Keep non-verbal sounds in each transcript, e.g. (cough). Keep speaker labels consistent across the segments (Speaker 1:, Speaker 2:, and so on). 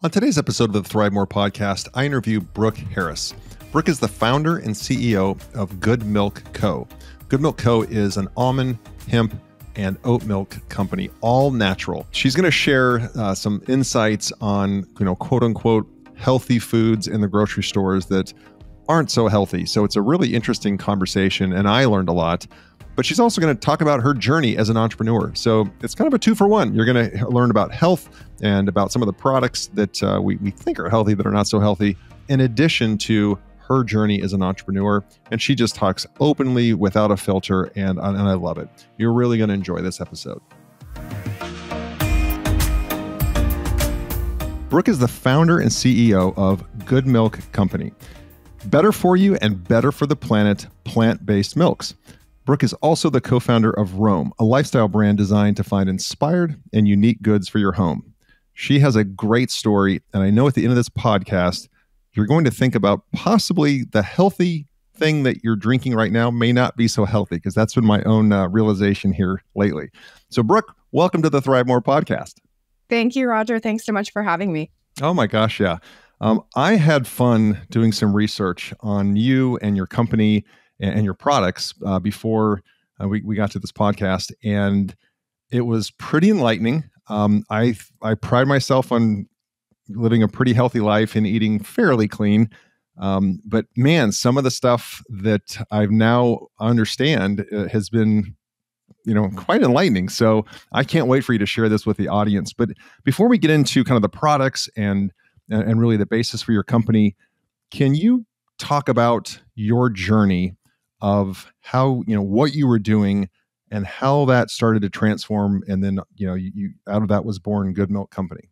Speaker 1: On today's episode of the ThriveMore podcast, I interview Brooke Harris. Brooke is the founder and CEO of Good Mylk Co. Good Mylk Co. is an almond, hemp, and oat milk company, all natural. She's going to share uh, some insights on, you know, quote unquote, healthy foods in the grocery stores that aren't so healthy. So it's a really interesting conversation, and I learned a lot but she's also going to talk about her journey as an entrepreneur. So it's kind of a two for one. You're going to learn about health and about some of the products that uh, we, we think are healthy that are not so healthy, in addition to her journey as an entrepreneur. And she just talks openly without a filter, and, and I love it. You're really going to enjoy this episode. Brooke is the founder and CEO of Good Mylk Company. Better for you and better for the planet, plant based milks. Brooke is also the co founder of Rome, a lifestyle brand designed to find inspired and unique goods for your home. She has a great story, and I know at the end of this podcast, you're going to think about possibly the healthy thing that you're drinking right now may not be so healthy, because that's been my own uh, realization here lately. So, Brooke, welcome to the ThriveMore podcast.
Speaker 2: Thank you, Roger. Thanks so much for having me.
Speaker 1: Oh my gosh, yeah. Um, I had fun doing some research on you and your company and, and your products uh, before uh, we, we got to this podcast. And it was pretty enlightening. Um, I, I pride myself on living a pretty healthy life and eating fairly clean. Um, but man, some of the stuff that I've now understand uh, has been, you know, quite enlightening. So I can't wait for you to share this with the audience. But before we get into kind of the products and and really the basis for your company, can you talk about your journey of how you know what you were doing and how that started to transform and then you know you, you out of that was born Good Mylk company.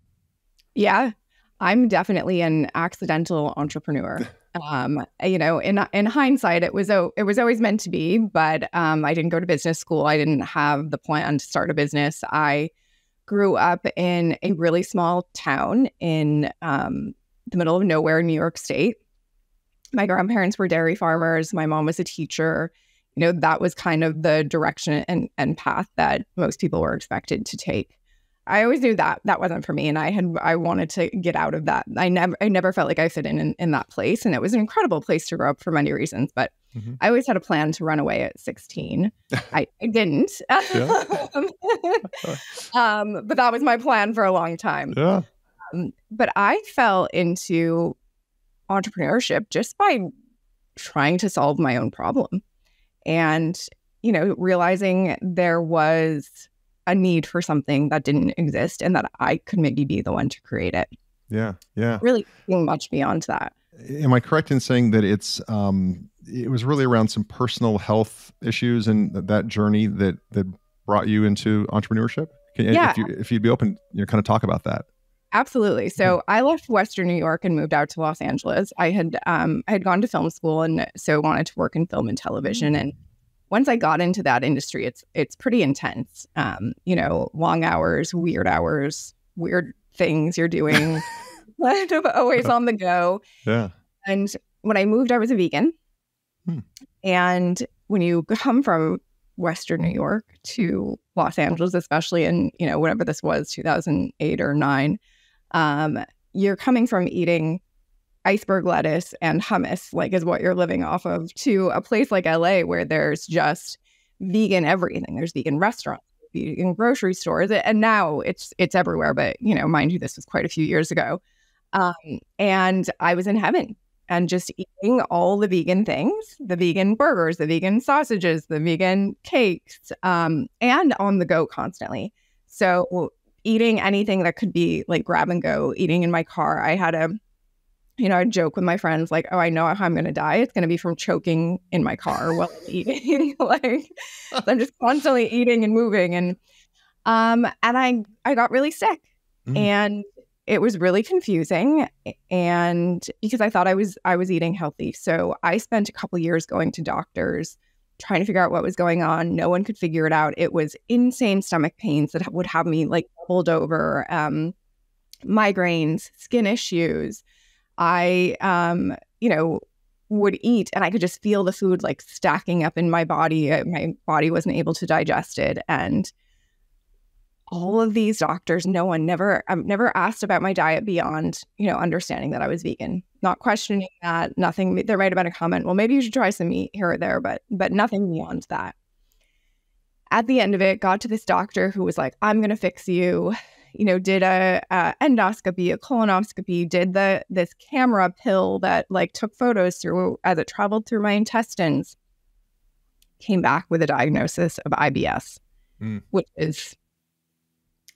Speaker 2: Yeah i'm definitely an accidental entrepreneur. (laughs) Um you know in in hindsight it was it was always meant to be but um i didn't go to business school. I didn't have the plan to start a business. I grew up in a really small town in um the middle of nowhere in new york state my grandparents were dairy farmers. My mom was a teacher. You know, that was kind of the direction and, and path that most people were expected to take. I always knew that that wasn't for me, and I had I wanted to get out of that. I never I never felt like I fit in, in in, that place, and it was an incredible place to grow up for many reasons. But mm-hmm. I always had a plan to run away at sixteen. I, (laughs) I didn't, (laughs) um, but that was my plan for a long time.
Speaker 1: Yeah.
Speaker 2: Um, but I fell into entrepreneurship just by trying to solve my own problem and you know realizing there was a need for something that didn't exist and that I could maybe be the one to create it.
Speaker 1: Yeah, yeah.
Speaker 2: Really much beyond that.
Speaker 1: Am I correct in saying that it's um it was really around some personal health issues and that journey that that brought you into entrepreneurship? Can, yeah. If, you, if you'd be open, you know, kind of talk about that.
Speaker 2: Absolutely. So I left Western New York and moved out to Los Angeles. I had um, I had gone to film school and so wanted to work in film and television. And once I got into that industry, it's it's pretty intense. Um, you know, long hours, weird hours, weird things you're doing, (laughs) (laughs) always on the go.
Speaker 1: Yeah.
Speaker 2: And when I moved, I was a vegan. Hmm. And when you come from Western New York to Los Angeles, especially in you know whatever this was, 2008 or nine um, you're coming from eating iceberg lettuce and hummus, like is what you're living off of, to a place like LA where there's just vegan everything. There's vegan restaurants, vegan grocery stores, and now it's it's everywhere. But you know, mind you, this was quite a few years ago. Um, and I was in heaven and just eating all the vegan things the vegan burgers, the vegan sausages, the vegan cakes, um, and on the go constantly. So eating anything that could be like grab and go, eating in my car. I had a, you know, I joke with my friends like, oh, I know how I'm going to die. It's going to be from choking in my car while I'm eating. (laughs) like, (laughs) I'm just constantly eating and moving, and um, and I I got really sick, mm. and it was really confusing, and because I thought I was I was eating healthy, so I spent a couple years going to doctors trying to figure out what was going on. No one could figure it out. It was insane stomach pains that would have me like pulled over, um, migraines, skin issues. I, um, you know, would eat and I could just feel the food like stacking up in my body. Uh, my body wasn't able to digest it. And all of these doctors, no one never, I've never asked about my diet beyond, you know, understanding that I was vegan, not questioning that, nothing. There might have been a comment, well, maybe you should try some meat here or there, but, but nothing beyond that. At the end of it, got to this doctor who was like, I'm going to fix you, you know, did a, a endoscopy, a colonoscopy, did the, this camera pill that like took photos through as it traveled through my intestines, came back with a diagnosis of IBS, mm. which is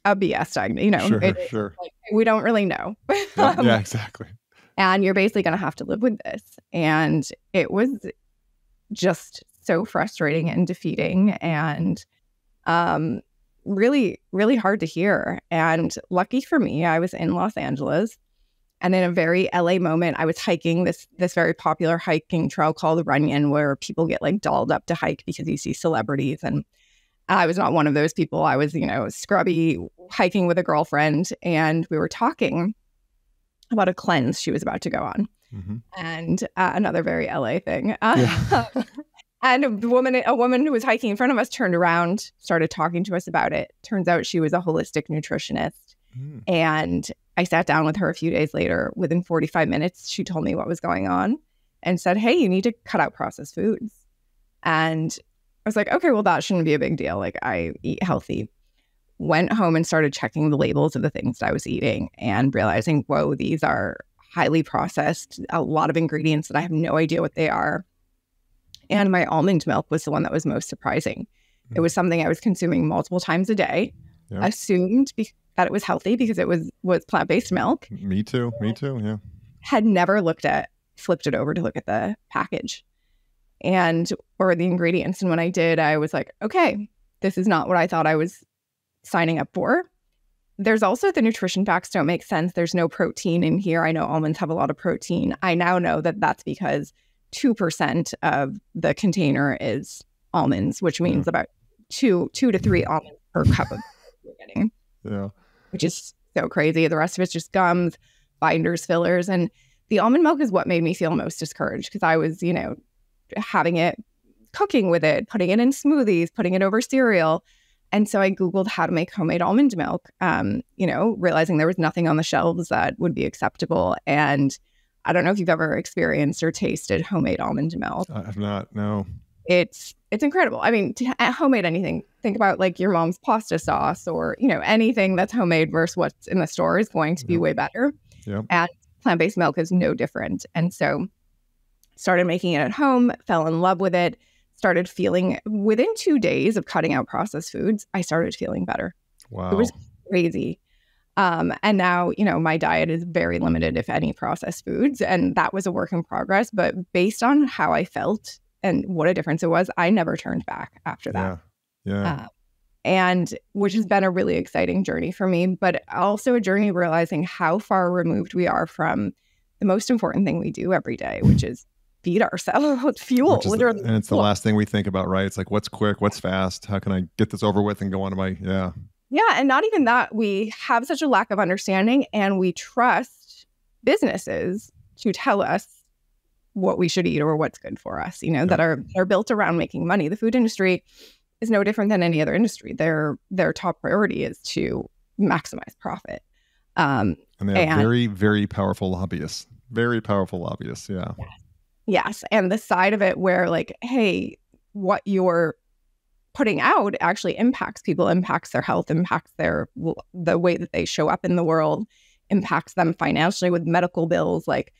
Speaker 2: a BS diagnosis. You know,
Speaker 1: sure, it, sure.
Speaker 2: Like, we don't really know. (laughs)
Speaker 1: yeah, um, yeah, exactly.
Speaker 2: And you're basically going to have to live with this. And it was just so frustrating and defeating and um, really, really hard to hear. And lucky for me, I was in Los Angeles. And in a very LA moment, I was hiking this this very popular hiking trail called the Runyon, where people get like dolled up to hike because you see celebrities. And I was not one of those people. I was, you know, scrubby hiking with a girlfriend, and we were talking about a cleanse she was about to go on, mm-hmm. and uh, another very LA thing. Uh, yeah. (laughs) and a woman, a woman who was hiking in front of us, turned around, started talking to us about it. Turns out she was a holistic nutritionist, mm. and I sat down with her a few days later. Within 45 minutes, she told me what was going on, and said, "Hey, you need to cut out processed foods." And I was like, okay, well, that shouldn't be a big deal. Like, I eat healthy. Went home and started checking the labels of the things that I was eating and realizing, whoa, these are highly processed, a lot of ingredients that I have no idea what they are. And my almond milk was the one that was most surprising. Mm-hmm. It was something I was consuming multiple times a day, yeah. assumed be- that it was healthy because it was was plant based milk.
Speaker 1: Me too. Me too. Yeah.
Speaker 2: Had never looked at, flipped it over to look at the package and or the ingredients. And when I did, I was like, okay, this is not what I thought I was signing up for. There's also the nutrition facts don't make sense. There's no protein in here. I know almonds have a lot of protein. I now know that that's because 2% of the container is almonds, which means yeah. about two, two to three almonds per cup of you're getting.
Speaker 1: Yeah.
Speaker 2: Which is so crazy. The rest of it's just gums, binders, fillers. And the almond milk is what made me feel most discouraged because I was, you know, having it, cooking with it, putting it in smoothies, putting it over cereal. And so I Googled how to make homemade almond milk, um, you know, realizing there was nothing on the shelves that would be acceptable. And I don't know if you've ever experienced or tasted homemade almond milk.
Speaker 1: I've not, no.
Speaker 2: It's it's incredible. I mean, to, homemade anything. Think about like your mom's pasta sauce or, you know, anything that's homemade versus what's in the store is going to be yep. way better.
Speaker 1: Yep.
Speaker 2: And plant-based milk is no different. And so started making it at home, fell in love with it, started feeling within two days of cutting out processed foods, I started feeling better.
Speaker 1: Wow.
Speaker 2: It was crazy. Um, and now, you know, my diet is very limited, if any, processed foods. And that was a work in progress. But based on how I felt and what a difference it was, I never turned back after that.
Speaker 1: Yeah. Yeah. Uh,
Speaker 2: and which has been a really exciting journey for me, but also a journey realizing how far removed we are from the most important thing we do every day, which is feed ourselves with (laughs) fuel.
Speaker 1: Literally. The, and it's the last thing we think about, right? It's like, what's quick? What's fast? How can I get this over with and go on to my, yeah.
Speaker 2: Yeah. And not even that. We have such a lack of understanding and we trust businesses to tell us what we should eat or what's good for us, you know, that are, are built around making money. The food industry is no different than any other industry. Their, their top priority is to maximize profit.
Speaker 1: Um, and they are very, very powerful lobbyists. Very powerful lobbyists. Yeah.
Speaker 2: Yes. And the side of it where, like, hey, what you're putting out actually impacts people, impacts their health, impacts their the way that they show up in the world, impacts them financially with medical bills. Like,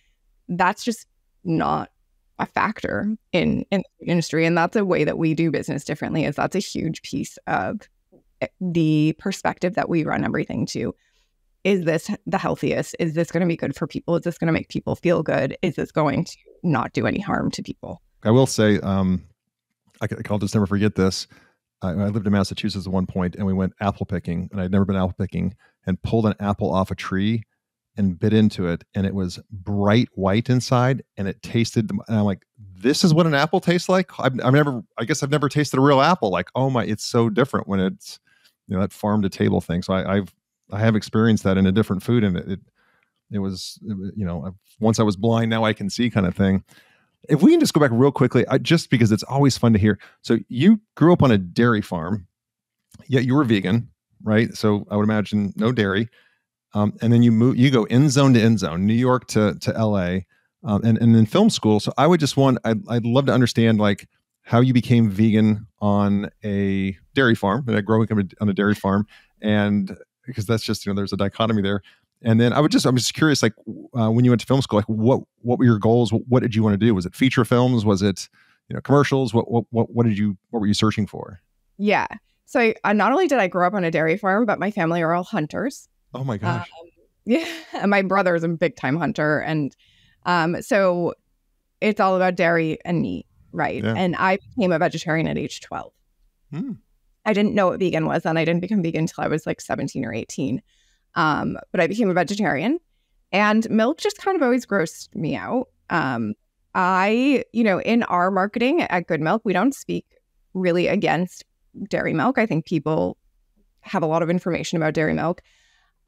Speaker 2: that's just not a factor in in industry and that's a way that we do business differently is that's a huge piece of eh, the perspective that we run everything to is this the healthiest is this going to be good for people is this going to make people feel good is this going to not do any harm to people.
Speaker 1: I will say, um, I, I'll just never forget this. I, I, lived in Massachusetts at one point and we went apple picking, and I'd never been apple picking, and pulled an apple off a tree and bit into it, and it was bright white inside, and it tasted. And I'm like, this is what an apple tastes like. I've, I've never, I guess, I've never tasted a real apple. Like, oh my, it's so different when it's, you know, that farm to table thing. So I, I've, I have experienced that in a different food, and it, it it was you know once i was blind now i can see kind of thing if we can just go back real quickly I, just because it's always fun to hear so you grew up on a dairy farm yet you were vegan right? So I would imagine no dairy. Um, and then you move, you go end zone to end zone, New York to to LA, um, and and then film school. So I would just want, I'd, I'd love to understand like how you became vegan on a dairy farm, and growing up on a dairy farm, and because that's just you know there's a dichotomy there. And then I would just I'm just curious like uh, when you went to film school, like what what were your goals? What, what did you want to do? Was it feature films? Was it you know commercials? What what what, what did you what were you searching for?
Speaker 2: Yeah. So uh, not only did I grow up on a dairy farm, but my family are all hunters.
Speaker 1: Oh my gosh. Um, (laughs)
Speaker 2: yeah. And my brother is a big time hunter. And um, so it's all about dairy and meat, right? Yeah. And I became a vegetarian at age 12. Hmm. I didn't know what vegan was, and I didn't become vegan until I was like 17 or 18. Um, but I became a vegetarian, and milk just kind of always grossed me out. Um, I, you know, in our marketing at Good Mylk, we don't speak really against dairy milk. I think people have a lot of information about dairy milk.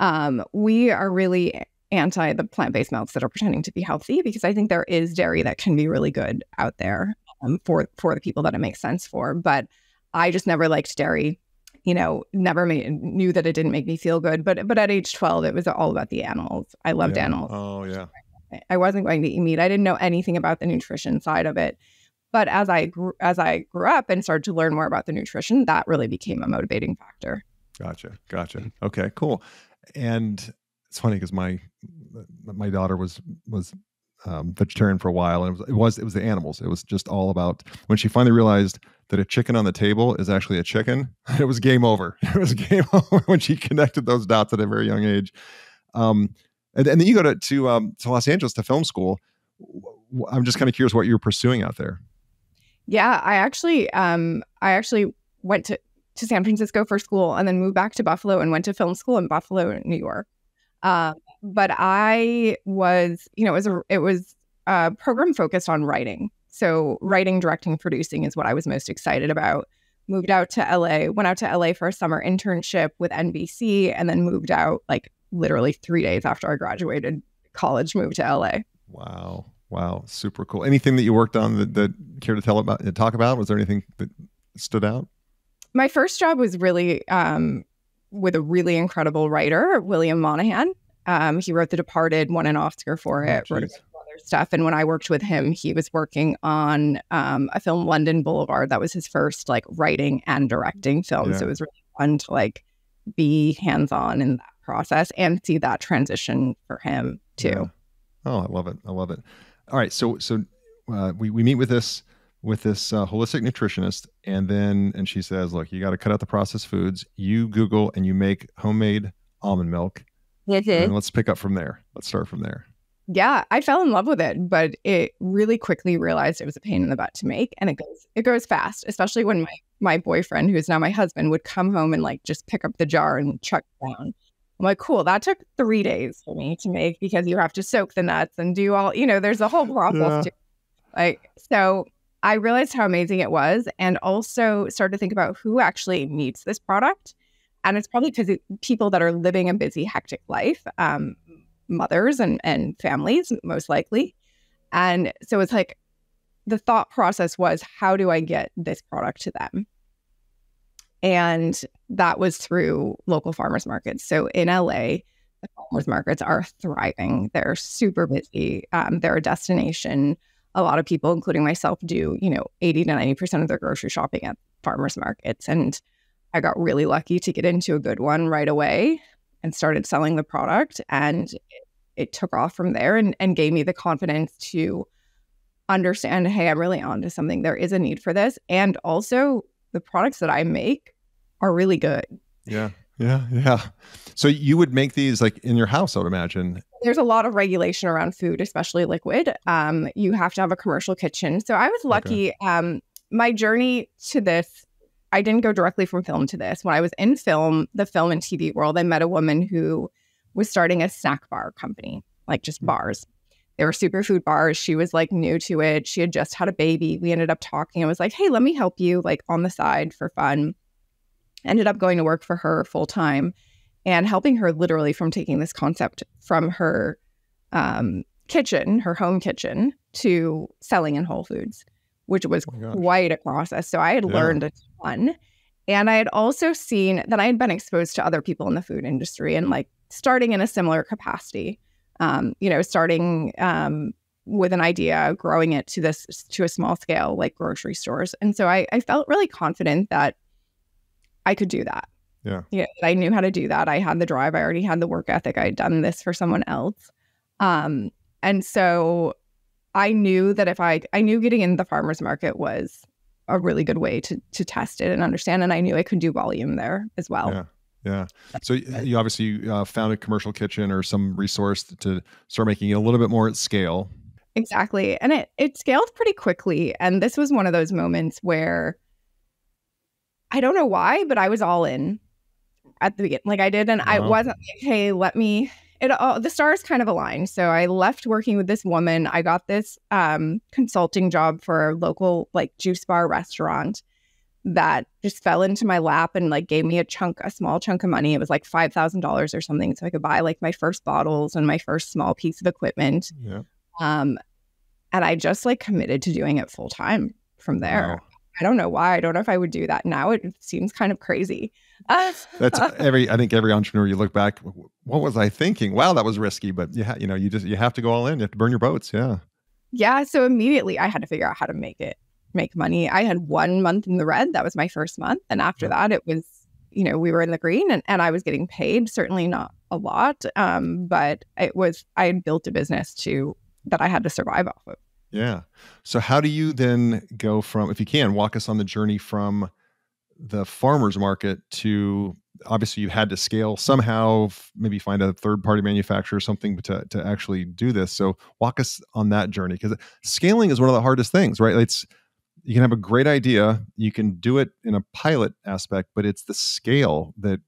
Speaker 2: Um, we are really anti the plant based milks that are pretending to be healthy because I think there is dairy that can be really good out there um, for for the people that it makes sense for. But I just never liked dairy. You know, never made, knew that it didn't make me feel good. But but at age twelve, it was all about the animals. I loved
Speaker 1: yeah.
Speaker 2: animals.
Speaker 1: Oh yeah.
Speaker 2: I wasn't going to eat meat. I didn't know anything about the nutrition side of it. But as I grew, as I grew up and started to learn more about the nutrition, that really became a motivating factor.
Speaker 1: Gotcha, gotcha. Okay, cool. And it's funny because my my daughter was was um, vegetarian for a while, and it was, it was it was the animals. It was just all about when she finally realized that a chicken on the table is actually a chicken. (laughs) It was game over. (laughs) It was game (laughs) over when she connected those dots at a very young age. Um, and, and then you go to to, um, to Los Angeles to film school. I'm just kind of curious what you're pursuing out there.
Speaker 2: Yeah, I actually um, I actually went to to San Francisco for school and then moved back to Buffalo and went to film school in Buffalo, New York. Uh, but I was, you know, it was a, it was a program focused on writing. So writing, directing, producing is what I was most excited about. Moved out to LA, went out to LA for a summer internship with NBC, and then moved out like literally three days after I graduated college, moved to LA.
Speaker 1: Wow. Wow. Super cool. Anything that you worked on that, that care to tell about, talk about? Was there anything that stood out?
Speaker 2: My first job was really um, with a really incredible writer, William Monahan. Um, he wrote The Departed, won an Oscar for oh, it, oh, wrote other stuff. And when I worked with him, he was working on um, a film, London Boulevard. That was his first like writing and directing film. Yeah. So it was really fun to like be hands on in that process and see that transition for him too. Yeah.
Speaker 1: Oh, I love it. I love it. All right. So, so uh, we, we meet with this with this uh, holistic nutritionist and then and she says look you got to cut out the processed foods you google and you make homemade almond milk mm-hmm. and let's pick up from there let's start from there
Speaker 2: yeah i fell in love with it but it really quickly realized it was a pain in the butt to make and it goes it goes fast especially when my my boyfriend who is now my husband would come home and like just pick up the jar and chuck down i'm like cool that took three days for me to make because you have to soak the nuts and do all you know there's a whole process yeah. like so I realized how amazing it was and also started to think about who actually needs this product. And it's probably because people that are living a busy, hectic life, um, mothers and, and families, most likely. And so it's like the thought process was, how do I get this product to them? And that was through local farmers markets. So in LA, the farmers markets are thriving. They're super busy. Um, they're a destination a lot of people, including myself, do, you know, 80 to 90% of their grocery shopping at farmers markets. And I got really lucky to get into a good one right away and started selling the product. And it, took off from there and, and gave me the confidence to understand hey, I'm really onto something. There is a need for this. And also, the products that I make are really good.
Speaker 1: Yeah. Yeah. Yeah. So you would make these like in your house, I would imagine
Speaker 2: there's a lot of regulation around food, especially liquid. Um, you have to have a commercial kitchen. So I was lucky. Okay. Um, my journey to this, I didn't go directly from film to this. When I was in film, the film and TV world, I met a woman who was starting a snack bar company, like just hmm. bars. They were superfood bars. She was like new to it. She had just had a baby. We ended up talking. I was like, hey, let me help you, like on the side for fun. Ended up going to work for her full time and helping her literally from taking this concept from her um, kitchen, her home kitchen, to selling in Whole Foods, which was oh quite a process. So I had yeah. learned a ton. And I had also seen that I had been exposed to other people in the food industry and like starting in a similar capacity. Um, you know, starting um, with an idea, growing it to this to a small scale like grocery stores. And so I, I felt really confident that I could do that.
Speaker 1: Yeah.
Speaker 2: Yeah. I knew how to do that. I had the drive. I already had the work ethic. I had done this for someone else. Um, and so I knew that if I I knew getting in the farmers market was a really good way to to test it and understand. And I knew I could do volume there as well.
Speaker 1: Yeah. Yeah. So you obviously uh, found a commercial kitchen or some resource to start making it a little bit more at scale.
Speaker 2: Exactly. And it it scaled pretty quickly. And this was one of those moments where I don't know why, but I was all in at the beginning. Like I did, and I wasn't like, hey, let me it all the stars kind of aligned. So I left working with this woman. I got this um, consulting job for a local like juice bar restaurant that just fell into my lap and like gave me a chunk, a small chunk of money. It was like five thousand dollars or something, so I could buy like my first bottles and my first small piece of equipment.
Speaker 1: Yeah.
Speaker 2: Um, and I just like committed to doing it full time from there. Wow. I don't know why. I don't know if I would do that now. It seems kind of crazy. (laughs)
Speaker 1: That's every. I think every entrepreneur you look back. What was I thinking? Wow, that was risky. But yeah, you know, you just you have to go all in. You have to burn your boats. Yeah.
Speaker 2: Yeah. So immediately, I had to figure out how to make it make money. I had one month in the red. That was my first month, and after that, it was you know we were in the green, and and I was getting paid. Certainly not a lot, um, but it was I had built a business to that I had to survive off of.
Speaker 1: Yeah. So how do you then go from, if you can, walk us on the journey from the farmers market to obviously you had to scale somehow maybe find a third party manufacturer or something to, to actually do this. So walk us on that journey because scaling is one of the hardest things right? It's you can have a great idea you can do it in a pilot aspect but it's the scale that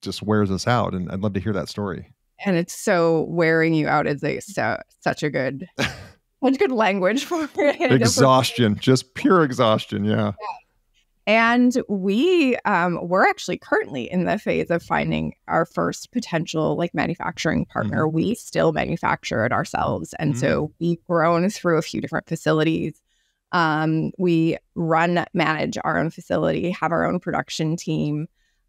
Speaker 1: just wears us out and i'd love to hear that story.
Speaker 2: And it's so wearing you out is a so, such a good (laughs) such good language for (laughs)
Speaker 1: exhaustion just pure exhaustion yeah. yeah
Speaker 2: and we um, we're actually currently in the phase of finding our first potential like manufacturing partner. Mm-hmm. We still manufacture it ourselves. And mm-hmm. so we've grown through a few different facilities. Um, we run, manage our own facility, have our own production team,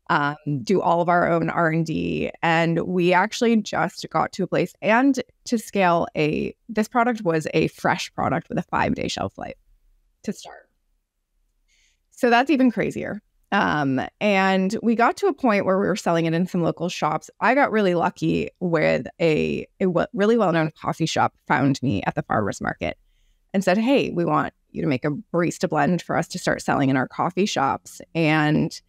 Speaker 2: um, do all of our own R&D. And we actually just got to a place and to scale a, this product was a fresh product with a five day shelf life to start. So that's even crazier. Um, and we got to a point where we were selling it in some local shops. I got really lucky with a, a really well known coffee shop found me at the farmers market and said, Hey, we want you to make a barista blend for us to start selling in our coffee shops. And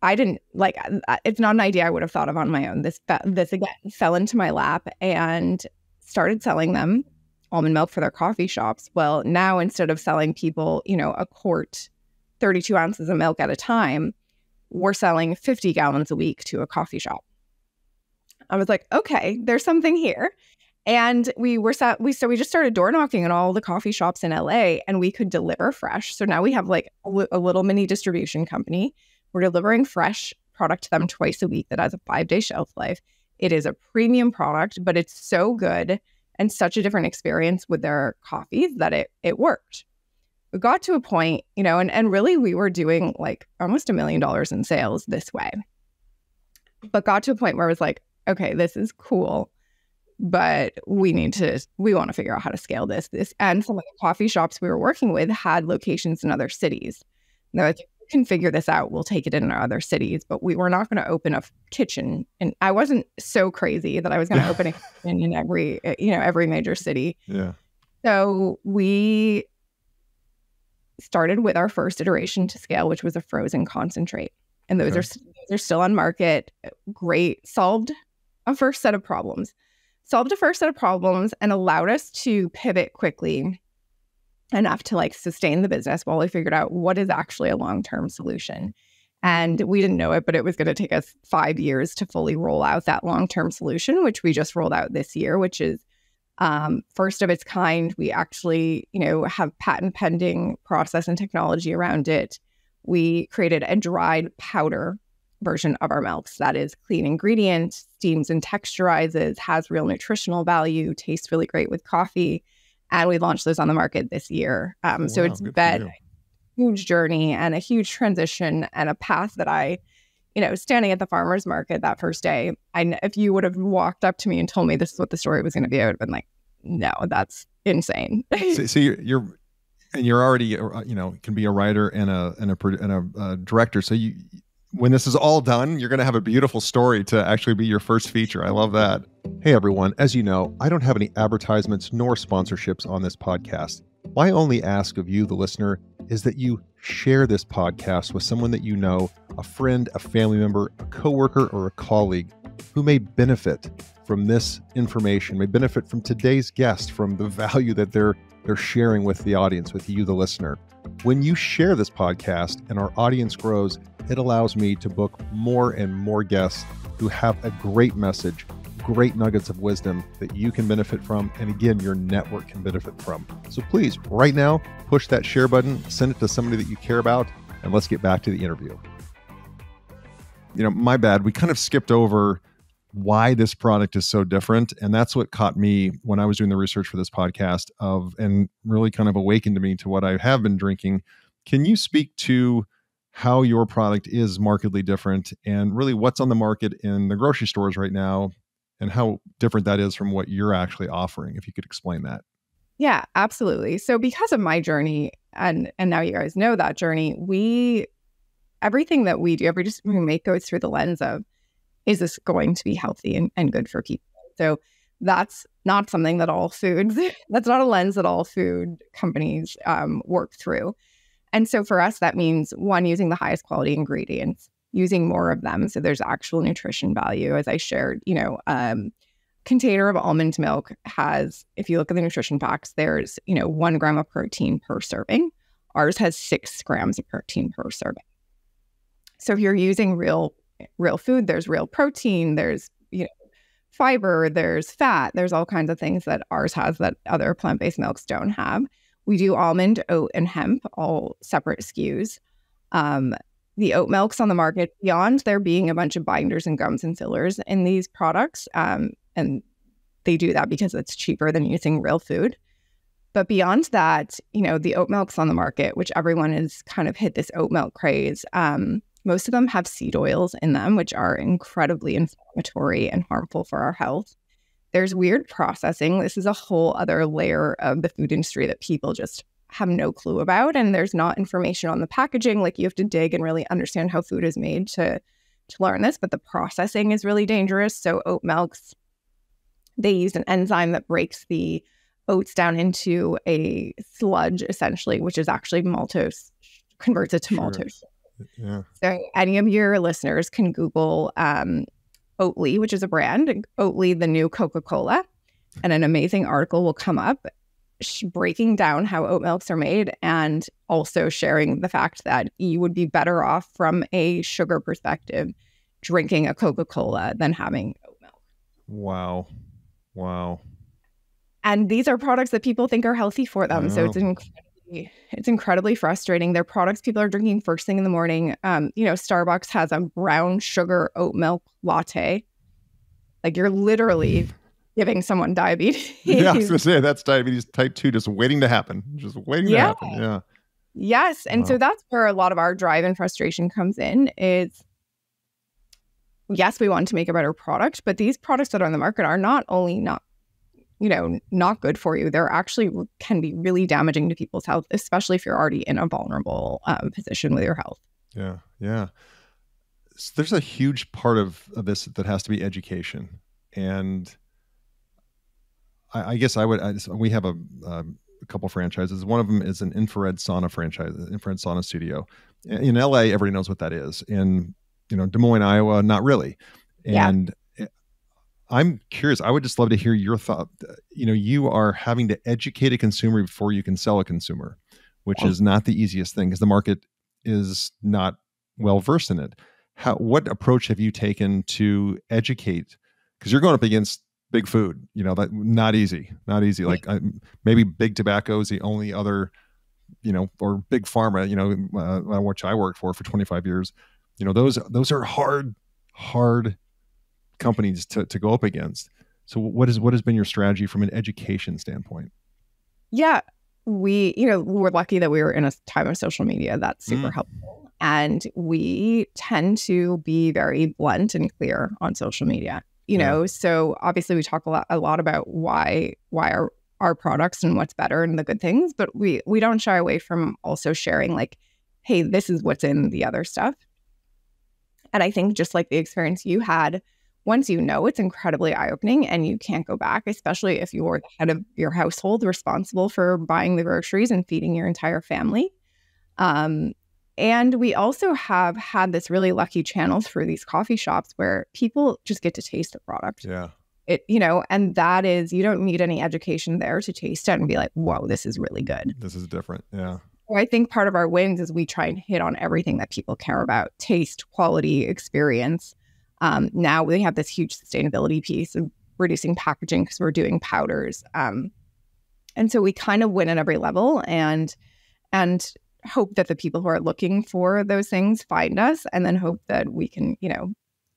Speaker 2: I didn't like it's not an idea I would have thought of on my own. This this again fell into my lap and started selling them almond milk for their coffee shops. Well, now instead of selling people, you know, a quart, 32 ounces of milk at a time, we're selling 50 gallons a week to a coffee shop. I was like, okay, there's something here. And we were set, we so we just started door knocking in all the coffee shops in LA and we could deliver fresh. So now we have like a, a little mini distribution company. We're delivering fresh product to them twice a week that has a five day shelf life. It is a premium product, but it's so good and such a different experience with their coffees that it it worked. We got to a point, you know, and, and really we were doing like almost a million dollars in sales this way. But got to a point where it was like, okay, this is cool, but we need to we want to figure out how to scale this. This and some of the coffee shops we were working with had locations in other cities. And they're like, can figure this out. We'll take it in our other cities, but we were not going to open a kitchen. And I wasn't so crazy that I was going (laughs) to open a kitchen in every, eh, you know, every major city.
Speaker 1: Yeah.
Speaker 2: So we started with our first iteration to scale, which was a frozen concentrate. And those okay. are those are still on market. Great, solved a first set of problems. Solved a first set of problems and allowed us to pivot quickly enough to like sustain the business while we figured out what is actually a long-term solution. And we didn't know it, but it was going to take us five years to fully roll out that long-term solution, which we just rolled out this year, which is um, first of its kind. We actually, you know, have patent pending process and technology around it. We created a dried powder version of our milks that is clean ingredient, steams and texturizes, has real nutritional value, tastes really great with coffee and we launched those on the market this year. Um, so it's been a huge journey and a huge transition and a path that I, you know, standing at the farmer's market that first day, I, if you would have walked up to me and told me this is what the story was going to be, I would have been like, no, that's insane.
Speaker 1: so, so you're, you're, and you're already, you know, can be a writer and a and a and a, a director. So you, when this is all done, you're going to have a beautiful story to actually be your first feature. I love that. Hey everyone, as you know, I don't have any advertisements nor sponsorships on this podcast. My only ask of you, the listener, is that you share this podcast with someone that you know, a friend, a family member, a coworker, or a colleague who may benefit from this information, may benefit from today's guest, from the (laughs) value that they're they're sharing with the audience, with you, the listener. When you share this podcast and our audience grows, it allows me to book more and more guests who have a great message, great nuggets of wisdom that you can benefit from, and again, your network can benefit from. So please, right now, push that share button, send it to somebody that you care about, and let's get back to the interview. You know, my bad. We kind of skipped over why this product is so different and that's what caught me when i was doing the research for this podcast of and really kind of awakened me to what i have been drinking. Can you speak to how your product is markedly different and really what's on the market in the grocery stores right now and how different that is from what you're actually offering if you could explain that?
Speaker 2: Yeah absolutely. So because of my journey and and now you guys know that journey we everything that we do every decision we make goes through the lens of is this going to be healthy and, and good for people? So that's not something that all foods, (laughs) that's not a lens that all food companies um, work through. And so for us, that means one, using the highest quality ingredients, using more of them. So there's actual nutrition value. As I shared, you know, um, container of almond milk has, if you look at the nutrition facts, there's, you know, one gram of protein per serving. Ours has six grams of protein per serving. So if you're using real real food, there's real protein, there's, you know, fiber, there's fat, there's all kinds of things that ours has that other plant-based milks don't have. We do almond, oat, and hemp, all separate SKUs. Um, the oat milks on the market, beyond there being a bunch of binders and gums and fillers in these products, um, and they do that because it's cheaper than using real food. But beyond that, you know, the oat milks on the market, which everyone has kind of hit this oat milk craze, um, most of them have seed oils in them, which are incredibly inflammatory and harmful for our health. There's weird processing. This is a whole other layer of the food industry that people just have no clue about. And there's not information on the packaging. Like you have to dig and really understand how food is made to to learn this. But the processing is really dangerous. So oat milks, they use an enzyme that breaks the oats down into a sludge, essentially, which is actually maltose, converts it to sure. maltose. Yeah. So any of your listeners can Google um, Oatly, which is a brand, Oatly, the new Coca Cola, and an amazing article will come up breaking down how oat milks are made and also sharing the fact that you would be better off from a sugar perspective drinking a Coca Cola than having oat milk.
Speaker 1: Wow. Wow.
Speaker 2: And these are products that people think are healthy for them. So it's incredible it's incredibly frustrating. Their products people are drinking first thing in the morning. Um, you know, Starbucks has a brown sugar oat milk latte. Like you're literally giving someone diabetes. (laughs)
Speaker 1: yeah, I was gonna say that's diabetes type two, just waiting to happen, just waiting yeah. to happen. Yeah.
Speaker 2: Yes, and wow. so that's where a lot of our drive and frustration comes in. Is yes, we want to make a better product, but these products that are on the market are not only not you know, not good for you. They're actually can be really damaging to people's health, especially if you're already in a vulnerable um, position with your health.
Speaker 1: Yeah, yeah. So there's a huge part of, of this that has to be education, and I, I guess I would. I just, we have a, um, a couple franchises. One of them is an infrared sauna franchise, infrared sauna studio. In LA, everybody knows what that is. In you know Des Moines, Iowa, not really. And I'm curious. I would just love to hear your thought. You know, you are having to educate a consumer before you can sell a consumer, which is not the easiest thing because the market is not well versed in it. How what approach have you taken to educate? Because you're going up against big food. You know, that not easy, not easy. Like I, maybe big tobacco is the only other, you know, or big pharma. You know, uh, which I worked for for 25 years. You know, those those are hard, hard companies to, to go up against. So what is what has been your strategy from an education standpoint?
Speaker 2: Yeah. we, you know, we're lucky that we were in a time of social media that's super mm. helpful. And we tend to be very blunt and clear on social media. You yeah. know, so obviously we talk a lot a lot about why why our our products and what's better and the good things, but we we don't shy away from also sharing like, hey, this is what's in the other stuff. And I think just like the experience you had, once you know, it's incredibly eye opening and you can't go back, especially if you're the head of your household responsible for buying the groceries and feeding your entire family. Um, and we also have had this really lucky channel through these coffee shops where people just get to taste the product.
Speaker 1: Yeah.
Speaker 2: It, you know, and that is, you don't need any education there to taste it and be like, whoa, this is really good.
Speaker 1: This is different. Yeah.
Speaker 2: I think part of our wins is we try and hit on everything that people care about taste, quality, experience. Um, now we have this huge sustainability piece of reducing packaging because we're doing powders. Um, and so we kind of win at every level and and hope that the people who are looking for those things find us and then hope that we can, you know,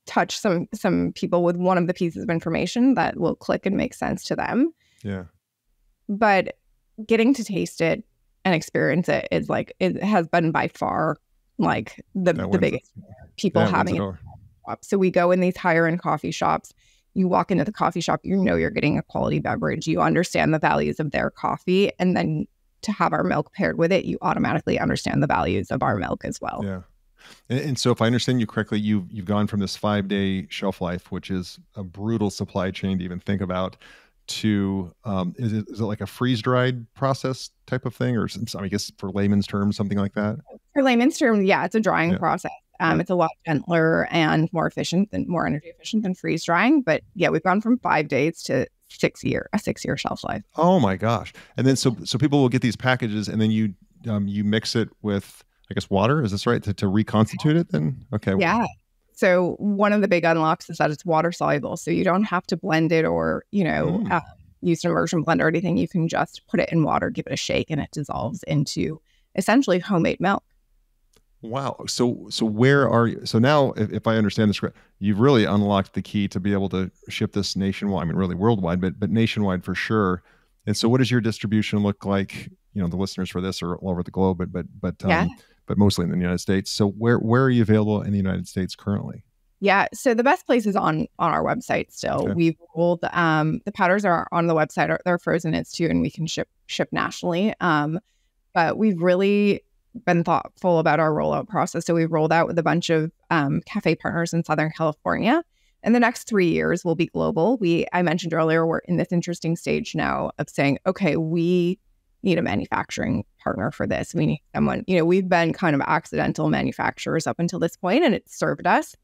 Speaker 2: touch some some people with one of the pieces of information that will click and make sense to them.
Speaker 1: Yeah.
Speaker 2: But getting to taste it and experience it is like it has been by far like the, the biggest people having it. So we go in these higher end coffee shops. You walk into the coffee shop, you know you're getting a quality beverage. You understand the values of their coffee, and then to have our milk paired with it, you automatically understand the values of our milk as well.
Speaker 1: Yeah. And, and so, if I understand you correctly, you've you've gone from this five day shelf life, which is a brutal supply chain to even think about, to um, is it is it like a freeze dried process type of thing, or some, I guess for layman's terms, something like that?
Speaker 2: For layman's terms, yeah, it's a drying yeah. process. Um. It's a lot gentler and more efficient than more energy efficient than freeze drying. But yeah, we've gone from five days to six year a six year shelf life.
Speaker 1: Oh my gosh! And then so so people will get these packages, and then you um, you mix it with I guess water. Is this right to, to reconstitute it? Then okay.
Speaker 2: Yeah. So one of the big unlocks is that it's water soluble, so you don't have to blend it or you know mm. uh, use an immersion blender or anything. You can just put it in water, give it a shake, and it dissolves into essentially homemade milk.
Speaker 1: Wow. So so where are you? So now, if, if I understand this you've really unlocked the key to be able to ship this nationwide. I mean, really worldwide, but but nationwide for sure. And so, what does your distribution look like? You know, the listeners for this are all over the globe, but but but um, yeah but mostly in the United States. So where where are you available in the United States currently?
Speaker 2: Yeah, so the best place is on on our website. Still, okay. we've rolled um, the powders are on the website. They're frozen it's too, and we can ship ship nationally. Um, but we've really been thoughtful about our rollout process. So we've rolled out with a bunch of um, cafe partners in Southern California. In the next three years, we'll be global. We I mentioned earlier we're in this interesting stage now of saying, okay, we need a manufacturing partner for this. We need someone, you know, we've been kind of accidental manufacturers up until this point and it's served us.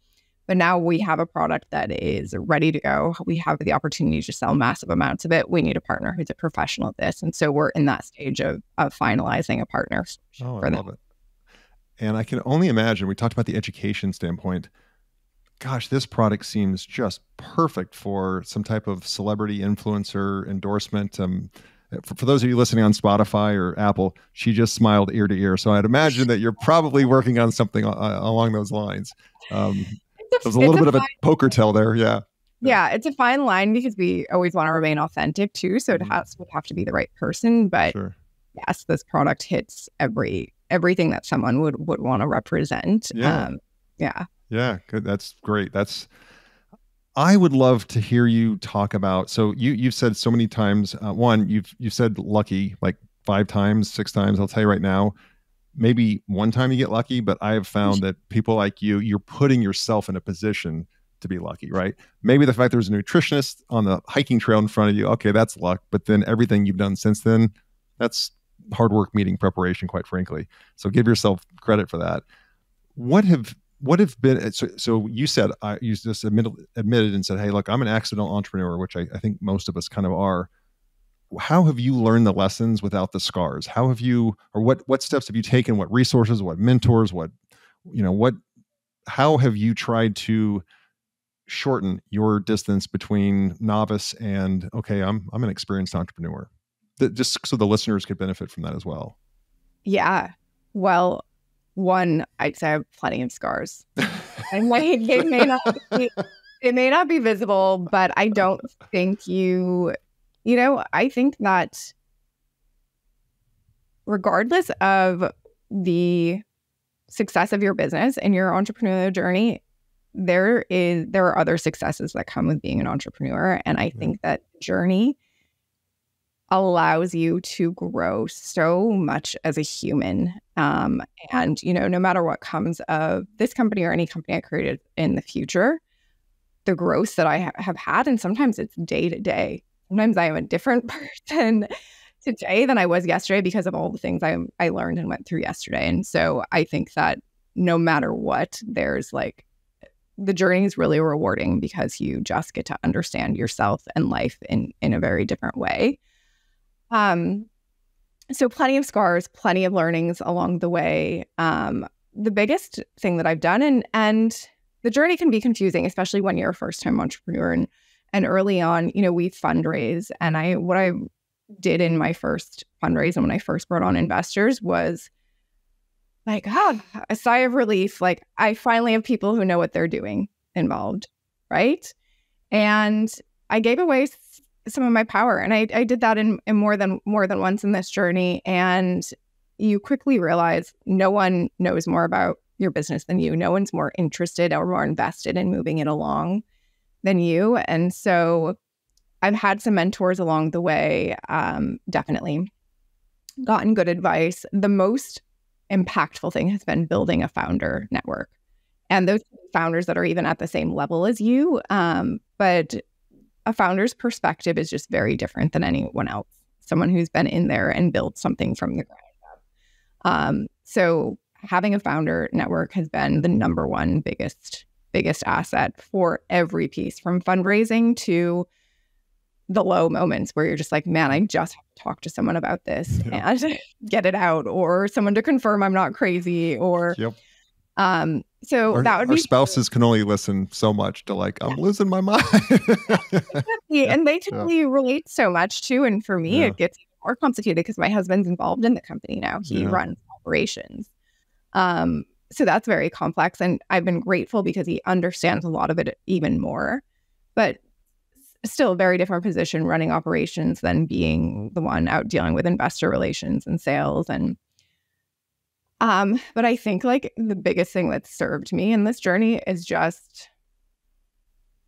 Speaker 2: But now we have a product that is ready to go. We have the opportunity to sell massive amounts of it. We need a partner who's a professional at this. And so we're in that stage of, of finalizing a partner.
Speaker 1: Oh, I love it. And I can only imagine, we talked about the education standpoint. Gosh, this product seems just perfect for some type of celebrity influencer endorsement. Um, for, for, those of you listening on Spotify or Apple, she just smiled ear to ear. So I'd imagine that you're probably working on something uh, along those lines. Um, there's a little a bit of a poker tell there. Yeah.
Speaker 2: yeah. it's a fine line because we always want to remain authentic too. So it mm-hmm. has would have to be the right person. But sure. yes, this product hits every everything that someone would would want to represent. Yeah. Um, yeah.
Speaker 1: Yeah, good. That's great. That's I would love to hear you talk about. So you you've said so many times. Uh, one, you've you've said lucky like five times, six times. I'll tell you right now. Maybe one time you get lucky, but I have found that people like you, you're putting yourself in a position to be lucky, right? Maybe the fact there's a nutritionist on the hiking trail in front of you, okay, that's luck. But then everything you've done since then, that's hard work meeting preparation, quite frankly. So give yourself credit for that. What have what have been so, so you said uh, you just admitted, admitted and said hey look i'm an accidental entrepreneur which I, I think most of us kind of are how have you learned the lessons without the scars? How have you or what what steps have you taken? What resources what mentors what you know what how have you tried to shorten your distance between novice and okay i'm i'm an experienced entrepreneur? That just so the listeners could benefit from that as well.
Speaker 2: Yeah. Well one, I'd say I have plenty of scars. and like it may not be, (laughs) it may not be visible, but I don't think you, you know, I think that regardless of the success of your business and your entrepreneurial journey, there is there are other successes that come with being an entrepreneur. And I think that journey allows you to grow so much as a human. Um, and, you know, no matter what comes of this company or any company I created in the future, the growth that I ha- have had, and sometimes it's day to day. Sometimes I am a different (laughs) person today than I was yesterday because of all the things I, I learned and went through yesterday. And so I think that no matter what, there's like the journey is really rewarding because you just get to understand yourself and life in in a very different way. Um, so plenty of scars, plenty of learnings along the way. Um, the biggest thing that I've done, and and the journey can be confusing, especially when you're a first time entrepreneur and and early on, you know, we fundraise, and I what I did in my first fundraise and when I first brought on investors was like, oh, a sigh of relief. Like I finally have people who know what they're doing involved, right? And I gave away some of my power. And I, I did that in, in more than more than once in this journey. And you quickly realize no one knows more about your business than you. No one's more interested or more invested in moving it along than you. And so I've had some mentors along the way, um, definitely gotten good advice. The most impactful thing has been building a founder network. And those founders that are even at the same level as you, um, but a founder's perspective is just very different than anyone else. Someone who's been in there and built something from the ground up. Um, so having a founder network has been the number one biggest biggest asset for every piece, from fundraising to the low moments where you're just like, man, I just have to talk to someone about this (laughs) yeah. and (laughs) get it out, or someone to confirm I'm not crazy, or
Speaker 1: yep.
Speaker 2: Um, so
Speaker 1: our,
Speaker 2: that would
Speaker 1: our
Speaker 2: be
Speaker 1: spouses can only listen so much to like, I'm losing my mind.
Speaker 2: exactly. (laughs) And they typically yeah. relate so much too. And for me, yeah. it gets more complicated because my husband's involved in the company now. He yeah. runs operations. Um, so that's very complex. And I've been grateful because he understands a lot of it even more. But still a very different position running operations than being the one out dealing with investor relations and sales and um, but I think like the biggest thing that served me in this journey is just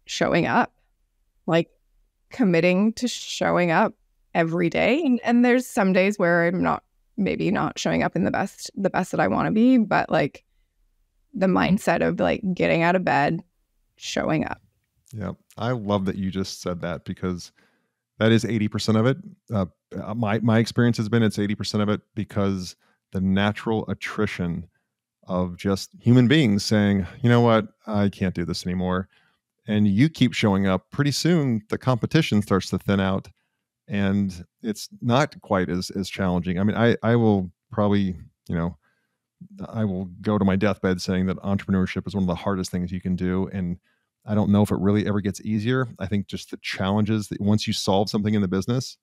Speaker 2: showing up, like committing to showing up every day. And, and there's some days where I'm not maybe not showing up in the best the best that I want to be, but like the mindset of like getting out of bed, showing up.
Speaker 1: Yeah, I love that you just said that because that is 80% of it. Uh, my my experience has been it's 80% of it because the natural attrition of just human beings saying, you know what, I can't do this anymore. And you keep showing up, pretty soon the competition starts to thin out and it's not quite as as challenging. I mean, I I will probably, you know, I will go to my deathbed saying that entrepreneurship is one of the hardest things you can do. And I don't know if it really ever gets easier. I think just the challenges that once you solve something in the business,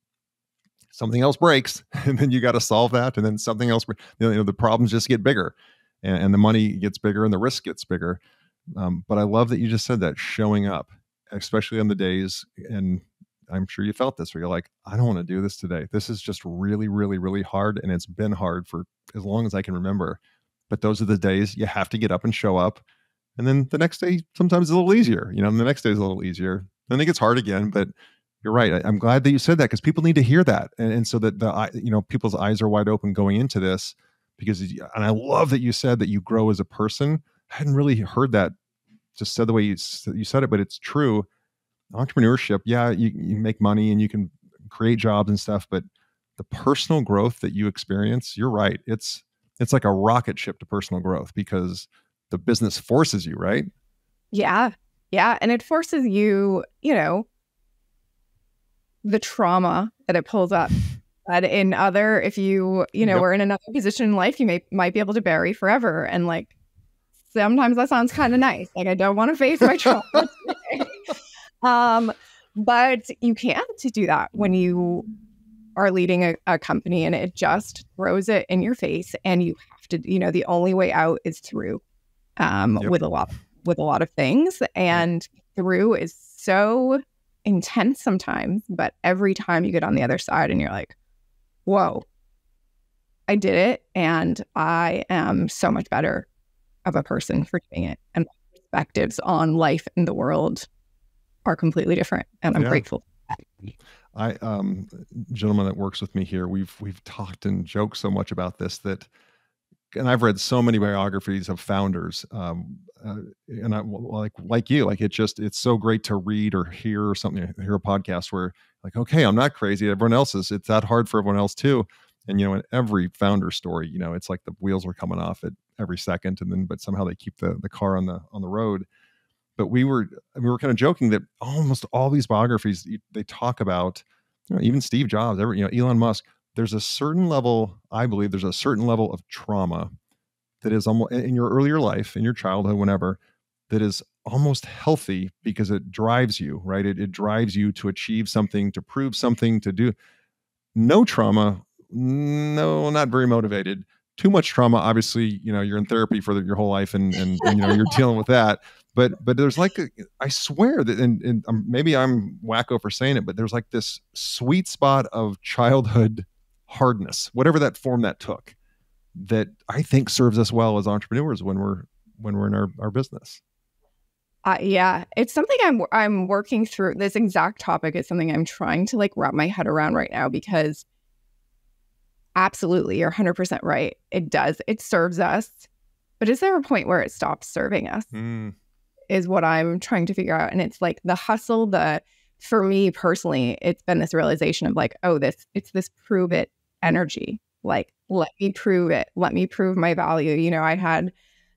Speaker 1: something else breaks (laughs) and then you got to solve that and then something else you know the problems just get bigger and, and the money gets bigger and the risk gets bigger um, but i love that you just said that showing up especially on the days and i'm sure you felt this where you're like i don't want to do this today this is just really really really hard and it's been hard for as long as i can remember but those are the days you have to get up and show up and then the next day sometimes it's a little easier you know the next day is a little easier then it gets hard again but you're right. I, am glad that you said that because people need to hear that, and, and so that the you know people's eyes are wide open going into this. Because and I love that you said that you grow as a person. I hadn't really heard that just said the way you you said it, but it's true. Entrepreneurship, yeah, you, you make money and you can create jobs and stuff, but the personal growth that you experience, you're right. It's it's like a rocket ship to personal growth because the business forces you, right?
Speaker 2: Yeah. Yeah. And it forces you, you know, the trauma that it pulls up. That in other, if you, you know, yep. were in another position in life, you may might be able to bury forever. And like sometimes that sounds kind of nice. Like I don't want to face my trauma. (laughs) (laughs) um, but you can't do that when you are leading a, a, company and it just throws it in your face and you have to you know the only way out is through um, yep. with a lot with a lot of things and through is so intense sometimes, but every time you get on the other side and you're like, whoa, I did it and I am so much better of a person for doing it. And perspectives on life and the world are completely different. And I'm yeah. grateful.
Speaker 1: I um gentleman that works with me here, we've we've talked and joked so much about this that and I've read so many biographies of founders, um, uh, and I like like you, like it just it's so great to read or hear or something, hear a podcast where like, okay, I'm not crazy. Everyone else is. It's that hard for everyone else too. And you know, in every founder story, you know, it's like the wheels are coming off at every second, and then but somehow they keep the the car on the on the road. But we were we were kind of joking that almost all these biographies they talk about, you know, even Steve Jobs, every you know, Elon Musk. There's a certain level, I believe, there's a certain level of trauma that is almost in your earlier life, in your childhood, whenever, that is almost healthy because it drives you, right? It, it drives you to achieve something, to prove something, to do. No trauma no, not very motivated. Too much trauma, obviously, you know, you're in therapy for the, your whole life, and, and, and you know you're dealing with that. But but there's like a, I swear that, and, and um, maybe I'm wacko for saying it, but there's like this sweet spot of childhood hardness, whatever that form that took, that I think serves us well as entrepreneurs when we're when we're in our, our business.
Speaker 2: Uh, yeah, it's something I'm I'm working through. This exact topic is something I'm trying to like wrap my head around right now because absolutely, you're 100% right. It does. It serves us. But is there a point where it stops serving us? Mm. Is what I'm trying to figure out. And it's like the hustle, the, for me personally, it's been this realization of like, oh, this, it's this prove it energy. Like, let me prove it. Let me prove my value. You know, I had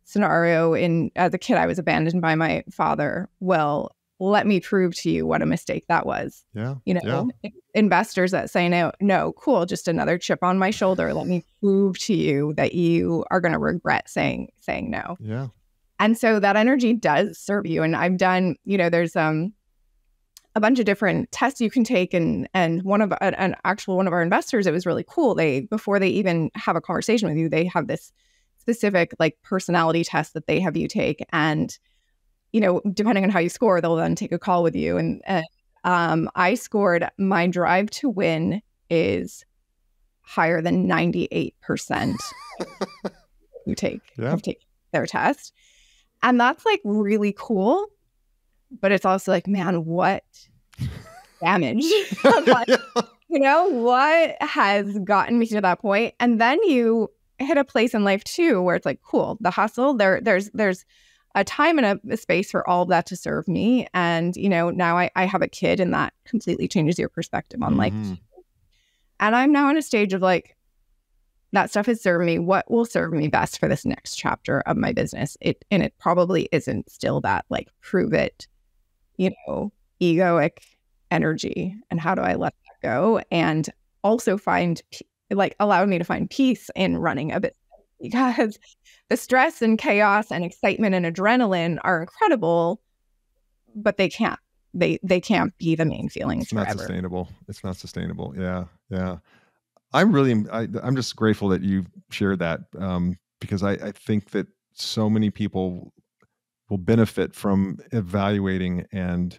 Speaker 2: scenario in as a kid, I was abandoned by my father. Well, let me prove to you what a mistake that was.
Speaker 1: Yeah.
Speaker 2: You know, yeah. investors that say no, no, cool, just another chip on my shoulder. Let me prove to you that you are going to regret saying saying no.
Speaker 1: Yeah.
Speaker 2: And so that energy does serve you. And I've done, you know, there's um a bunch of different tests you can take and and one of an, an actual one of our investors it was really cool they before they even have a conversation with you they have this specific like personality test that they have you take and you know, depending on how you score, they'll then take a call with you. And, and um, I scored my drive to win is higher than 98% who (laughs) take, yeah. take their test. And that's like really cool. But it's also like, man, what damage? (laughs) (laughs) like, you know, what has gotten me to that point? And then you hit a place in life too where it's like, cool, the hustle, there, there's, there's, a time and a, a, space for all of that to serve me. And, you know, now I, I have a kid and that completely changes your perspective on mm-hmm. life. And I'm now in a stage of like, that stuff has served me. What will serve me best for this next chapter of my business? It and it probably isn't still that like prove it, you know, egoic energy. And how do I let that go? And also find like allow me to find peace in running a bit (laughs) because the stress and chaos and excitement and adrenaline are incredible, but they can't they they can't be the main feelings.
Speaker 1: It's not
Speaker 2: forever.
Speaker 1: sustainable. It's not sustainable. Yeah, yeah. I'm really I, am just grateful that you shared that um, because I, I think that so many people will benefit from evaluating and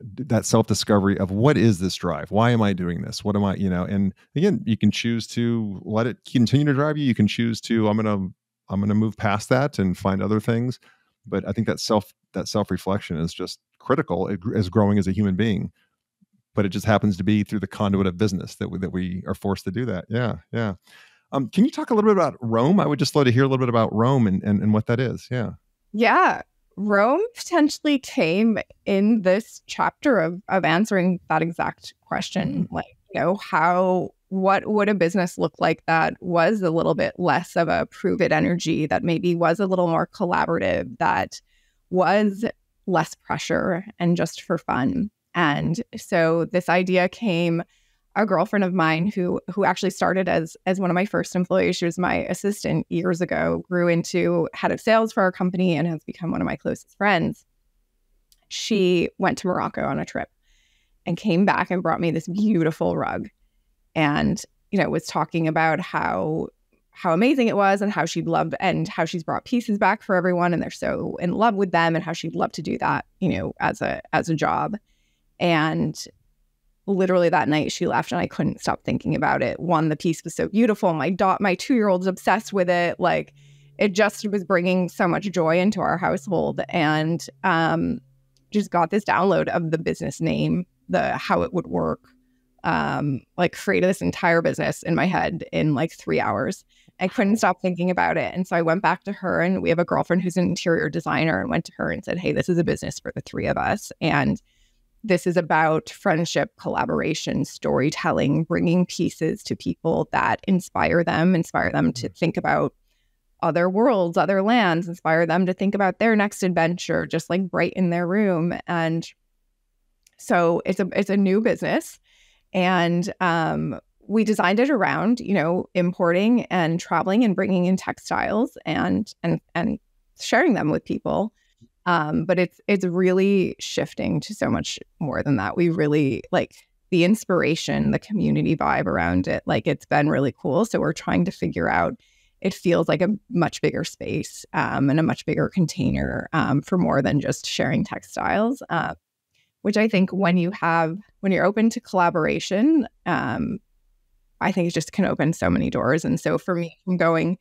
Speaker 1: that self discovery of what is this drive? Why am I doing this? What am I, you know? And again, you can choose to let it continue to drive you. You can choose to I'm going to I'm to move past that and find other things. But I think that self that self reflection is just critical as growing as a human being. But it just happens to be through the conduit of business that we, that we are forced to do that. Yeah, yeah. Um, can you talk a little bit about Rome? I would just love to hear a little bit about Rome and, and, and what that is. Yeah.
Speaker 2: Yeah. Rome potentially came in this chapter of of answering that exact question. Mm-hmm. Like, you know, how what would a business look like that was a little bit less of a prove it energy, that maybe was a little more collaborative, that was less pressure and just for fun. And so this idea came a girlfriend of mine who who actually started as as one of my first employees. She was my assistant years ago, grew into head of sales for our company and has become one of my closest friends. She went to Morocco on a trip and came back and brought me this beautiful rug. And, you know, was talking about how how amazing it was and how she'd love and how she's brought pieces back for everyone and they're so in love with them and how she'd love to do that, you know, as a as a job. And literally that night she left and I couldn't stop thinking about it. One, the piece was so beautiful. My dot, my two year old's obsessed with it. Like it just was bringing so much joy into our household, and um, just got this download of the business name, the how it would work. Um, like created this entire business in my head in like three hours. I couldn't stop thinking about it. And so I went back to her, and we have a girlfriend who's an interior designer, and went to her and said, Hey, this is a business for the three of us. And this is about friendship, collaboration, storytelling, bringing pieces to people that inspire them, inspire them to mm. think about other worlds, other lands, inspire them to think about their next adventure, just like brighten their room. And so it's a it's a new business. And um, we designed it around, you know, importing and traveling and bringing in textiles and and and sharing them with people. Um, but it's it's really shifting to so much more than that. We really like the inspiration, the community vibe around it. Like it's been really cool. So we're trying to figure out. It feels like a much bigger space um, and a much bigger container um, for more than just sharing textiles. Uh, which I think when you have when you're open to collaboration, um, I think it just can open so many doors. And so for me, I'm going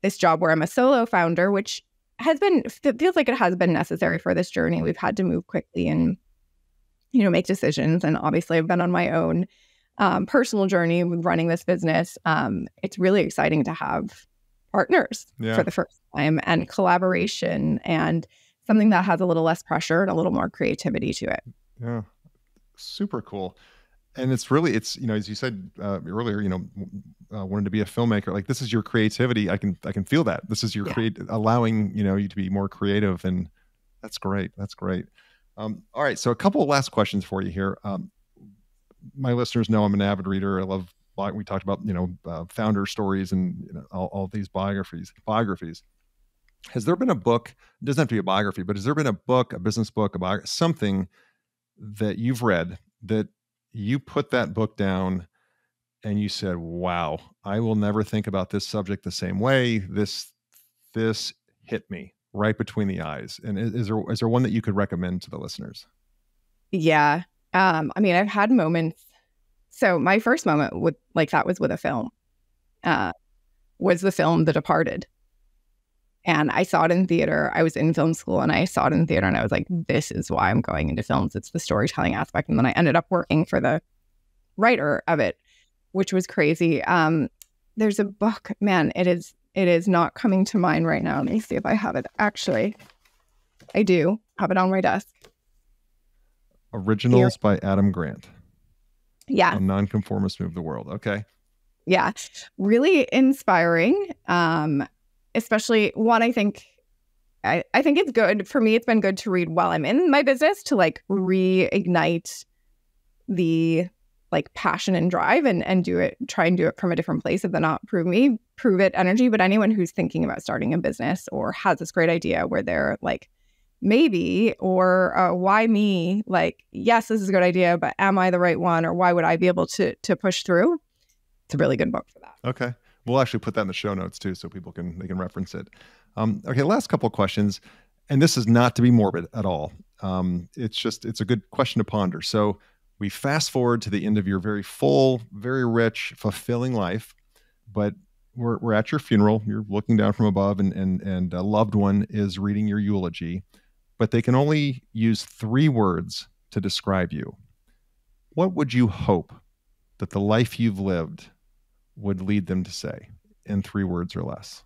Speaker 2: this job where I'm a solo founder, which has been it feels like it has been necessary for this journey. We've had to move quickly and you know make decisions. And obviously, I've been on my own um, personal journey with running this business. Um, it's really exciting to have partners yeah. for the first time and collaboration and something that has a little less pressure and a little more creativity to it.
Speaker 1: Yeah, super cool and it's really it's you know as you said uh, earlier you know uh, wanted to be a filmmaker like this is your creativity. I can i can feel that. This is your yeah. create allowing you know you to be more creative and that's great. That's great. Um, all right so a couple of last questions for you here. Um, my listeners know i'm an avid reader. I love we talked about you know uh, founder stories and you know, all, all these biographies biographies. Has there been a book it doesn't have to be a biography but has there been a book a business book a biography something that you've read that you put that book down and you said, "Wow, I will never think about this subject the same way. This this hit me right between the eyes." And is, is there is there one that you could recommend to the listeners?
Speaker 2: Yeah. Um, I mean, I've had moments. So my first moment with like that was with a film. Uh, was the film The Departed. And I saw it in theater. I was in film school and I saw it in theater and I was like, this is why I'm going into films. It's the storytelling aspect. And then I ended up working for the writer of it, which was crazy. Um, there's a book, man, it is it is not coming to mind right now. Let me see if I have it. Actually, I do have it on my desk.
Speaker 1: Originals Here. by Adam Grant.
Speaker 2: Yeah.
Speaker 1: A nonconformist move the world. Okay.
Speaker 2: Yeah. Really inspiring. Um, especially one, I think I, I think it's good for me. It's been good to read while I'm in my business to like reignite the like passion and drive and and do it try and do it from a different place of the not prove me prove it energy. But anyone who's thinking about starting a business or has this great idea where they're like maybe or uh, why me? Like yes this is a good idea but am i the right one or why would i be able to to push through? It's a really good book for that.
Speaker 1: Okay We'll actually put that in the show notes too, so people can they can reference it. Um, okay, last couple questions, and this is not to be morbid at all. Um, it's just it's a good question to ponder. So we fast forward to the end of your very full, very rich, fulfilling life, but we're, we're at your funeral. You're looking down from above, and and and a loved one is reading your eulogy, but they can only use three words to describe you. What would you hope that the life you've lived would lead them to say in three words or less?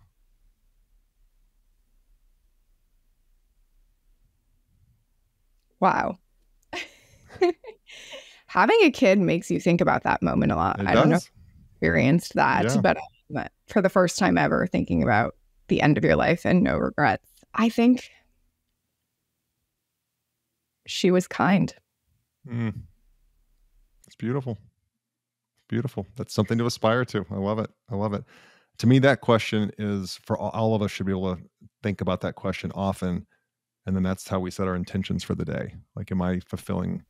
Speaker 2: Wow. (laughs) Having a kid makes you think about that moment a lot. It I does. don't know if experienced that, yeah. but um, for the first time ever, thinking about the end of your life and no regrets. I think she was kind.
Speaker 1: Mm. It's beautiful. Beautiful. That's something to aspire to. I love it. I love it. To me, that question is for all of us should be able to think about that question often. And then that's how we set our intentions for the day. Like, am I fulfilling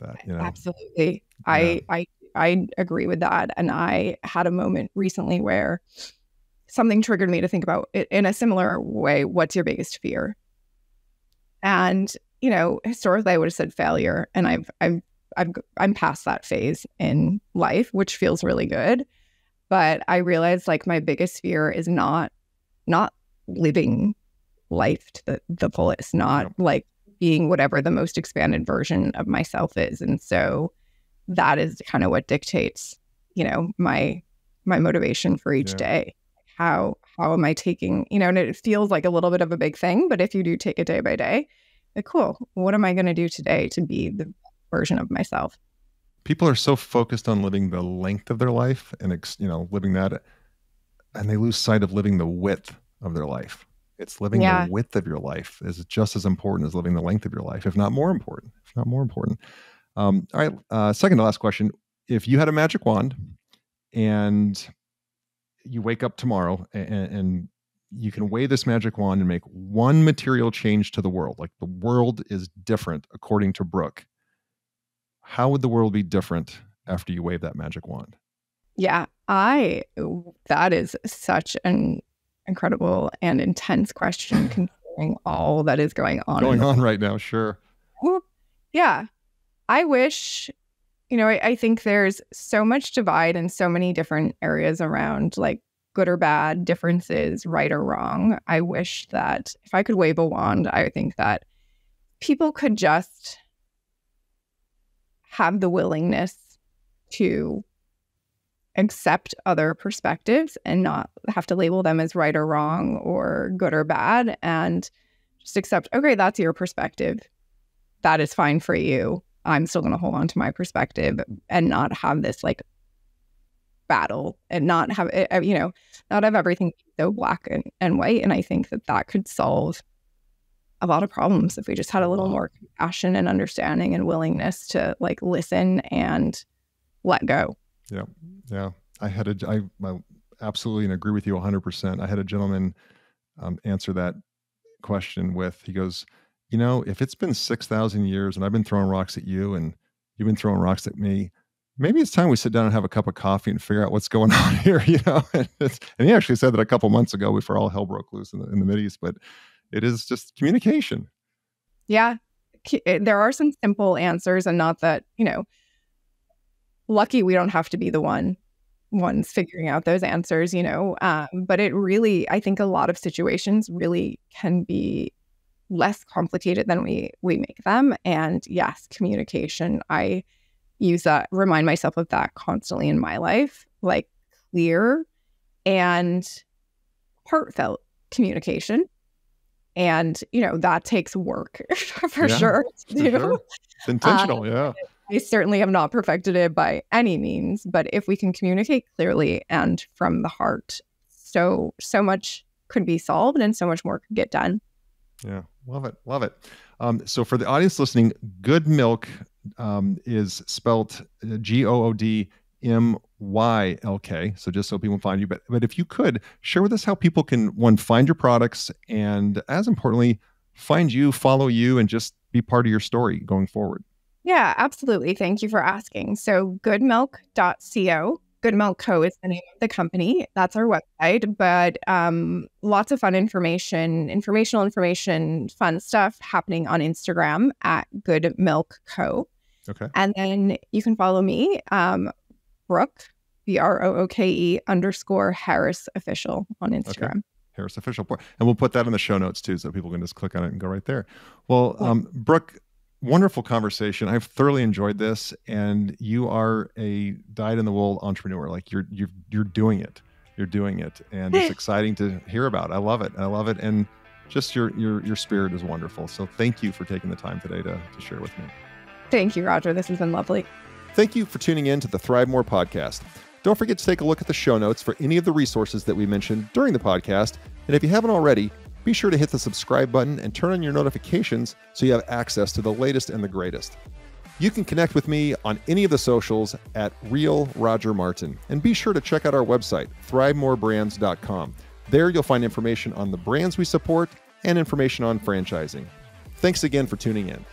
Speaker 1: that? You know?
Speaker 2: Absolutely. Yeah. I, I, I agree with that. And I had a moment recently where something triggered me to think about it in a similar way. What's your biggest fear? And, you know, historically I would have said failure. And I've, I've I'm I'm past that phase in life, which feels really good. But I realized like my biggest fear is not not living life to the, the fullest, not like being whatever the most expanded version of myself is. And so that is kind of what dictates, you know, my my motivation for each yeah. day. How how am I taking, you know, and it feels like a little bit of a big thing, but if you do take it day by day, like, cool, what am I going to do today to be the version of myself?
Speaker 1: People are so focused on living the length of their life and, you know, living that, and they lose sight of living the width of their life. It's living yeah. the width of your life is just as important as living the length of your life, if not more important, if not more important. Um, all right. Uh, second to last question. If you had a magic wand and you wake up tomorrow and, and you can wave this magic wand and make one material change to the world, like the world is different according to Brooke, how would the world be different after you wave that magic wand?
Speaker 2: Yeah, I, that is such an incredible and intense question (laughs) considering all that is going on.
Speaker 1: Going on right now, sure.
Speaker 2: Well, yeah. I wish, you know, I, I think there's so much divide in so many different areas around like good or bad, differences, right or wrong. I wish that if I could wave a wand, I think that people could just have the willingness to accept other perspectives and not have to label them as right or wrong or good or bad and just accept okay that's your perspective. That is fine for you. I'm still going to hold on to my perspective and not have this like battle and not have eh, eh, you know not have everything so black and, and white. And i think that that could solve a lot of problems if we just had a little more compassion and understanding and willingness to like listen and let go
Speaker 1: yeah, yeah. I had a, I, I absolutely and agree with you 100%. I had a gentleman um, answer that question with, he goes, you know, if it's been 6,000 years and I've been throwing rocks at you and you've been throwing rocks at me, maybe it's time we sit down and have a cup of coffee and figure out what's going (laughs) on here, you know? (laughs) and, and he actually said that a couple months ago before all hell broke loose in the, in the Mideast, but it is just communication.
Speaker 2: Yeah. Eh, there are some simple answers and not that, you know, lucky we don't have to be the one ones figuring out those answers, you know. Um, but it really, I think a lot of situations really can be less complicated than we we make them. And yes, communication. I use that, remind myself of that constantly in my life, like clear and heartfelt communication. And you know that takes work (laughs) for
Speaker 1: yeah,
Speaker 2: sure.
Speaker 1: For sure. It's intentional, um, yeah.
Speaker 2: I certainly have not perfected it by any means, but if we can communicate clearly and from the heart, so so much could be solved and so much more could get done.
Speaker 1: Yeah, love it, love it. Um, so for the audience listening, Good Mylk um, is spelt uh, G O O D M Y L K. So just so people find you, but but if you could share with us how people can one find your products and as importantly find you, follow you, and just be part of your story going forward.
Speaker 2: Yeah, absolutely. Thank you for asking. So, goodmylk.co, Good Mylk Co. is the name of the company. That's our website, but um, lots of fun information, informational information, fun stuff happening on Instagram at Good Mylk Co.
Speaker 1: Okay.
Speaker 2: And then you can follow me, um, Brooke, B R O O K E underscore Harris official on Instagram. Okay.
Speaker 1: Harris official. And we'll put that in the show notes too, so people can just click on it and go right there. Well, um, Brooke, wonderful conversation. I've thoroughly enjoyed this, and you are a dyed in the wool entrepreneur. Like you're you're you're doing it. You're doing it, and it's (laughs) exciting to hear about. I love it. I love it, and just your your your spirit is wonderful. So thank you for taking the time today to to share with me.
Speaker 2: Thank you, Roger. This has been lovely.
Speaker 1: Thank you for tuning in to the ThriveMore podcast. Don't forget to take a look at the show notes for any of the resources that we mentioned during the podcast. And if you haven't already, be sure to hit the subscribe button and turn on your notifications so you have access to the latest and the greatest. You can connect with me on any of the socials at Real Roger Martin. And be sure to check out our website, thrivemorebrands.com. There you'll find information on the brands we support and information on franchising. Thanks again for tuning in.